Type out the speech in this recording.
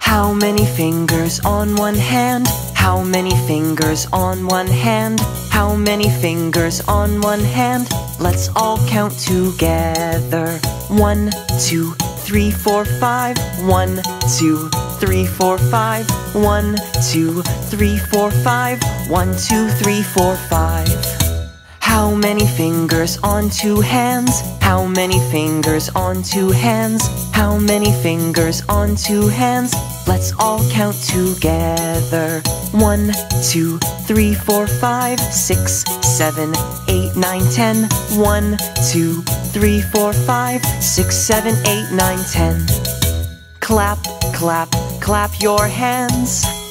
How many fingers on one hand? How many fingers on one hand? How many fingers on one hand? Let's all count together. One, two, three, four, five. One, two, three, four, five. One, two, three, four, five. One, two, three, four, five. How many fingers on two hands? How many fingers on two hands? How many fingers on two hands? Let's all count together. One, two, three, four, five, six, seven, eight, nine, ten. One, two, three, four, five, six, seven, eight, nine, ten. Clap, clap, clap your hands.